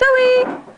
Zoe!